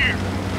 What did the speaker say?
here.